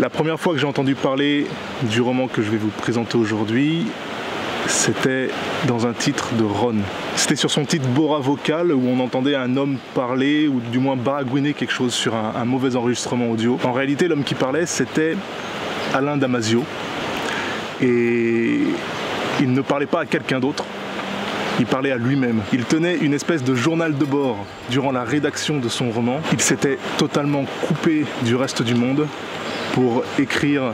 La première fois que j'ai entendu parler du roman que je vais vous présenter aujourd'hui, c'était dans un titre de Ron. C'était sur son titre Bora Vocal où on entendait un homme parler ou du moins baragouiner quelque chose sur un, un mauvais enregistrement audio. En réalité, l'homme qui parlait, c'était Alain Damasio. Et il ne parlait pas à quelqu'un d'autre, il parlait à lui-même. Il tenait une espèce de journal de bord durant la rédaction de son roman. Il s'était totalement coupé du reste du monde pour écrire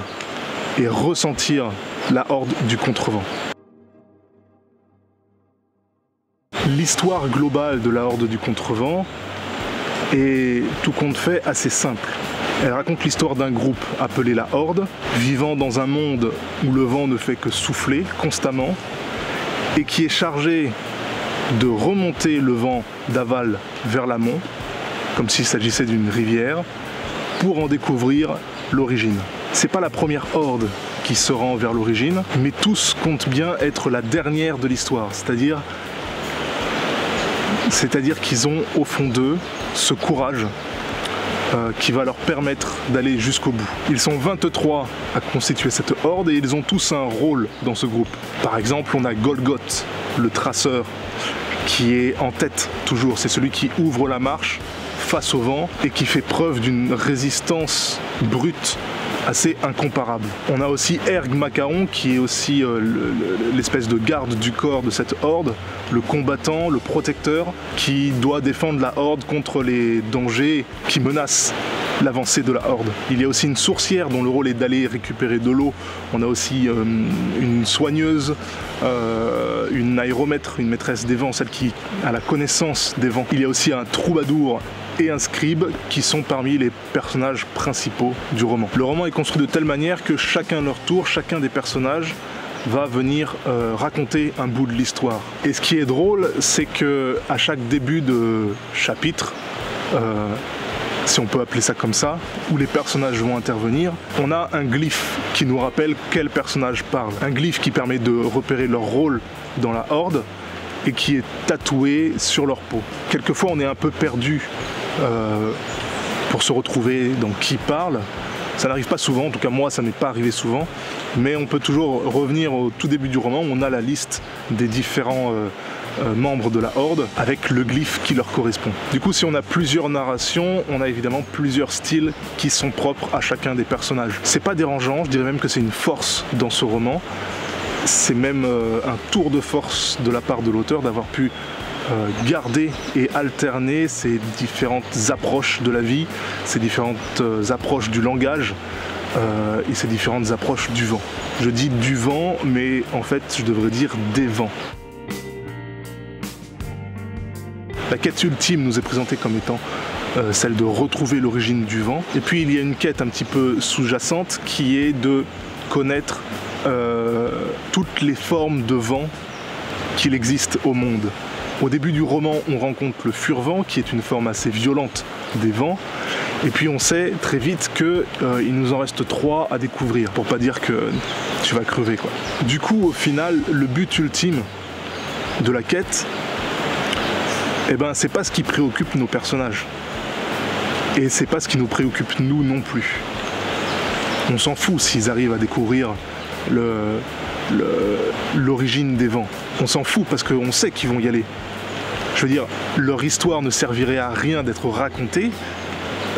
et ressentir la horde du contrevent. L'histoire globale de la horde du contrevent est tout compte fait assez simple. Elle raconte l'histoire d'un groupe appelé la Horde, vivant dans un monde où le vent ne fait que souffler constamment et qui est chargé de remonter le vent d'aval vers l'amont, comme s'il s'agissait d'une rivière, pour en découvrir l'origine. C'est pas la première horde qui se rend vers l'origine, mais tous comptent bien être la dernière de l'histoire, c'est-à-dire c'est-à-dire qu'ils ont au fond d'eux ce courage euh, qui va leur permettre d'aller jusqu'au bout. Ils sont 23 à constituer cette horde et ils ont tous un rôle dans ce groupe. Par exemple, on a Golgoth, le traceur, qui est en tête toujours. C'est celui qui ouvre la marche face au vent et qui fait preuve d'une résistance brute assez incomparable. On a aussi Erg Macaron qui est aussi euh, l'espèce de garde du corps de cette horde, le combattant, le protecteur qui doit défendre la horde contre les dangers qui menacent l'avancée de la horde. Il y a aussi une sourcière dont le rôle est d'aller récupérer de l'eau. On a aussi euh, une soigneuse, euh, une aéromètre, une maîtresse des vents, celle qui a la connaissance des vents. Il y a aussi un troubadour et un scribe qui sont parmi les personnages principaux du roman. Le roman est construit de telle manière que chacun leur tour, chacun des personnages va venir euh, raconter un bout de l'histoire. Et ce qui est drôle, c'est que à chaque début de chapitre, euh, si on peut appeler ça comme ça, où les personnages vont intervenir, on a un glyphe qui nous rappelle quel personnage parle. Un glyphe qui permet de repérer leur rôle dans la horde et qui est tatoué sur leur peau. Quelquefois on est un peu perdu euh, pour se retrouver dans qui parle. Ça n'arrive pas souvent, en tout cas moi ça n'est pas arrivé souvent, mais on peut toujours revenir au tout début du roman, où on a la liste des différents euh, euh, membres de la Horde avec le glyphe qui leur correspond. Du coup si on a plusieurs narrations, on a évidemment plusieurs styles qui sont propres à chacun des personnages. C'est pas dérangeant, je dirais même que c'est une force dans ce roman. C'est même un tour de force de la part de l'auteur d'avoir pu garder et alterner ces différentes approches de la vie, ces différentes euh, approches du langage euh, et ces différentes approches du vent. Je dis du vent, mais en fait je devrais dire des vents. La quête ultime nous est présentée comme étant celle de retrouver l'origine du vent. Et puis il y a une quête un petit peu sous-jacente qui est de connaître toutes les formes de vent qu'il existe au monde. Au début du roman, on rencontre le furvent, qui est une forme assez violente des vents. Et puis on sait très vite qu'il euh, nous en reste trois à découvrir, pour pas dire que tu vas crever. Du coup, au final, le but ultime de la quête, eh ben, c'est pas ce qui préoccupe nos personnages. Et c'est pas ce qui nous préoccupe nous non plus. On s'en fout s'ils arrivent à découvrir l'origine des vents. On s'en fout parce qu'on sait qu'ils vont y aller je veux dire, leur histoire ne servirait à rien d'être racontée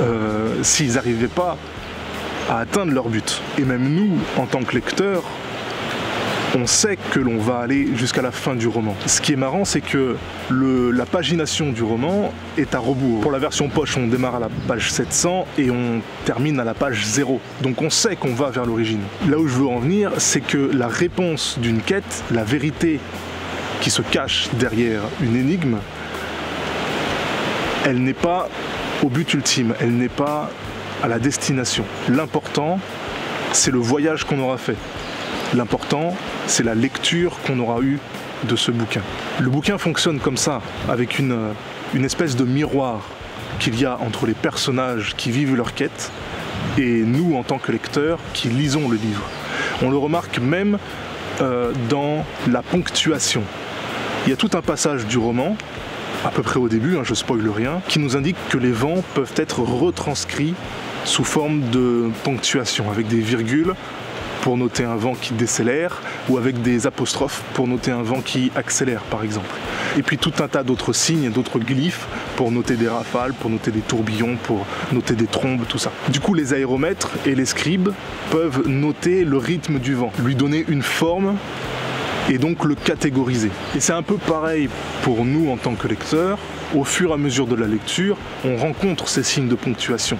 euh, s'ils n'arrivaient pas à atteindre leur but. Et même nous, en tant que lecteurs, on sait que l'on va aller jusqu'à la fin du roman. Ce qui est marrant, c'est que la pagination du roman est à rebours. Pour la version poche, on démarre à la page 700 et on termine à la page 0. Donc on sait qu'on va vers l'origine. Là où je veux en venir, c'est que la réponse d'une quête, la vérité qui se cache derrière une énigme, elle n'est pas au but ultime, elle n'est pas à la destination. L'important, c'est le voyage qu'on aura fait. L'important, c'est la lecture qu'on aura eue de ce bouquin. Le bouquin fonctionne comme ça, avec une, une espèce de miroir qu'il y a entre les personnages qui vivent leur quête et nous, en tant que lecteurs, qui lisons le livre. On le remarque même euh, dans la ponctuation. Il y a tout un passage du roman, à peu près au début, hein, je spoile rien, qui nous indique que les vents peuvent être retranscrits sous forme de ponctuation, avec des virgules pour noter un vent qui décélère, ou avec des apostrophes pour noter un vent qui accélère par exemple. Et puis tout un tas d'autres signes, d'autres glyphes pour noter des rafales, pour noter des tourbillons, pour noter des trombes, tout ça. Du coup les aéromètres et les scribes peuvent noter le rythme du vent, lui donner une forme et donc le catégoriser. Et c'est un peu pareil pour nous en tant que lecteurs. Au fur et à mesure de la lecture, on rencontre ces signes de ponctuation.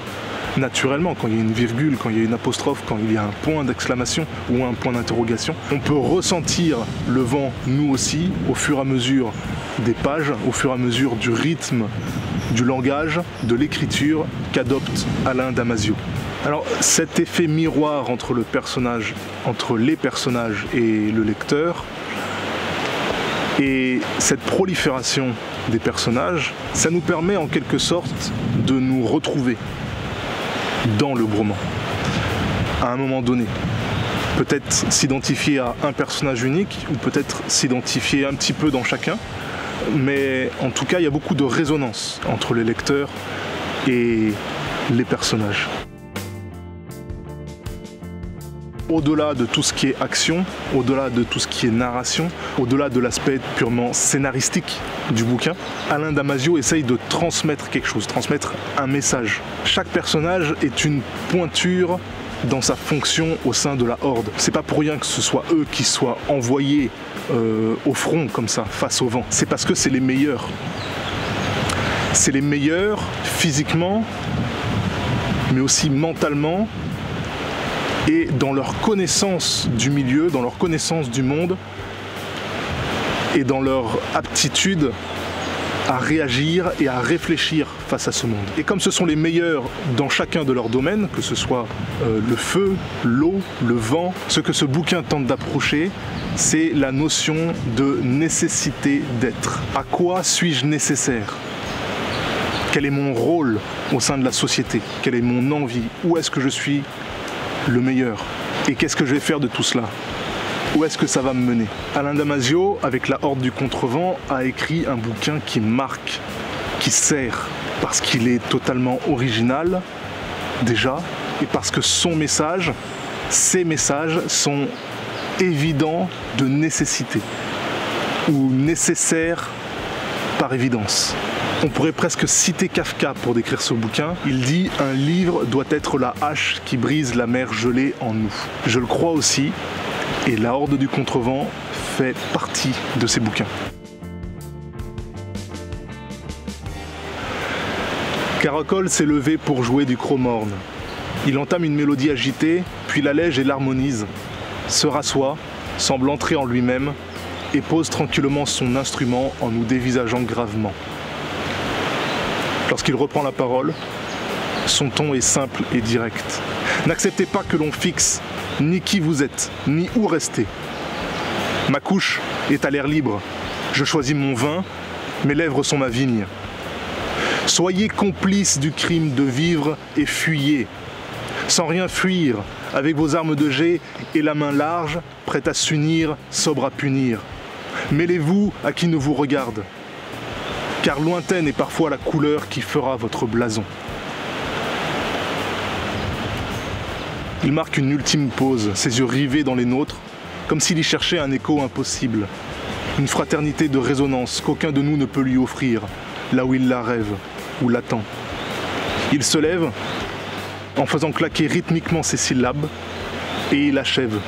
Naturellement, quand il y a une virgule, quand il y a une apostrophe, quand il y a un point d'exclamation ou un point d'interrogation, on peut ressentir le vent, nous aussi, au fur et à mesure des pages, au fur et à mesure du rythme, du langage, de l'écriture qu'adopte Alain Damasio. Alors cet effet miroir entre le personnage, entre les personnages et le lecteur, et cette prolifération des personnages, ça nous permet en quelque sorte de nous retrouver dans le roman, à un moment donné. Peut-être s'identifier à un personnage unique, ou peut-être s'identifier un petit peu dans chacun, mais en tout cas, il y a beaucoup de résonance entre les lecteurs et les personnages au-delà de tout ce qui est action, au-delà de tout ce qui est narration, au-delà de l'aspect purement scénaristique du bouquin, Alain Damasio essaye de transmettre quelque chose, transmettre un message. Chaque personnage est une pointure dans sa fonction au sein de la Horde. C'est pas pour rien que ce soit eux qui soient envoyés euh, au front comme ça, face au vent. C'est parce que c'est les meilleurs. C'est les meilleurs physiquement, mais aussi mentalement, et dans leur connaissance du milieu, dans leur connaissance du monde et dans leur aptitude à réagir et à réfléchir face à ce monde. Et comme ce sont les meilleurs dans chacun de leurs domaines, que ce soit euh, le feu, l'eau, le vent, ce que ce bouquin tente d'approcher, c'est la notion de nécessité d'être. À quoi suis-je nécessaire? Quel est mon rôle au sein de la société? Quelle est mon envie? Où est-ce que je suis le meilleur. Et qu'est-ce que je vais faire de tout cela? Où est-ce que ça va me mener? Alain Damasio, avec la Horde du Contrevent, a écrit un bouquin qui marque, qui sert, parce qu'il est totalement original, déjà, et parce que son message, ses messages sont évidents de nécessité, ou nécessaires par évidence. On pourrait presque citer Kafka pour décrire ce bouquin. Il dit Un livre doit être la hache qui brise la mer gelée en nous. Je le crois aussi, et La Horde du Contrevent fait partie de ces bouquins. Caracol s'est levé pour jouer du chromorne. Il entame une mélodie agitée, puis l'allège et l'harmonise, se rassoit, semble entrer en lui-même et pose tranquillement son instrument en nous dévisageant gravement. Lorsqu'il reprend la parole, son ton est simple et direct. N'acceptez pas que l'on fixe ni qui vous êtes, ni où rester. Ma couche est à l'air libre. Je choisis mon vin, mes lèvres sont ma vigne. Soyez complices du crime de vivre et fuyez. Sans rien fuir, avec vos armes de jet et la main large, prête à s'unir, sobre à punir. Mêlez-vous à qui ne vous regarde car lointaine est parfois la couleur qui fera votre blason. Il marque une ultime pause, ses yeux rivés dans les nôtres, comme s'il y cherchait un écho impossible, une fraternité de résonance qu'aucun de nous ne peut lui offrir, là où il la rêve ou l'attend. Il se lève en faisant claquer rythmiquement ses syllabes, et il achève.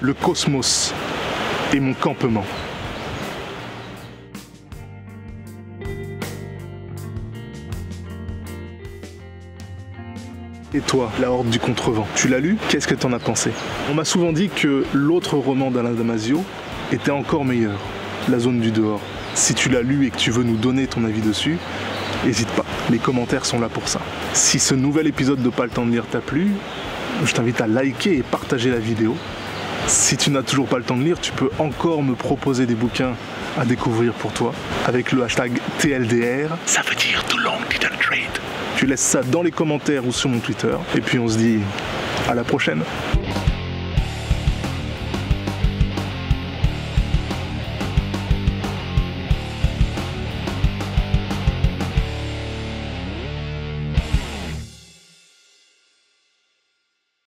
Le cosmos est mon campement. Et toi, La Horde du Contrevent, tu l'as lu? Qu'est-ce que t'en as pensé? On m'a souvent dit que l'autre roman d'Alain Damasio était encore meilleur, La Zone du Dehors. Si tu l'as lu et que tu veux nous donner ton avis dessus, n'hésite pas, les commentaires sont là pour ça. Si ce nouvel épisode de Pas le temps de lire t'a plu, je t'invite à liker et partager la vidéo. Si tu n'as toujours pas le temps de lire, tu peux encore me proposer des bouquins à découvrir pour toi avec le hashtag TLDR. Ça veut dire Too Long Didn't Trade. Tu laisses ça dans les commentaires ou sur mon Twitter. Et puis on se dit à la prochaine.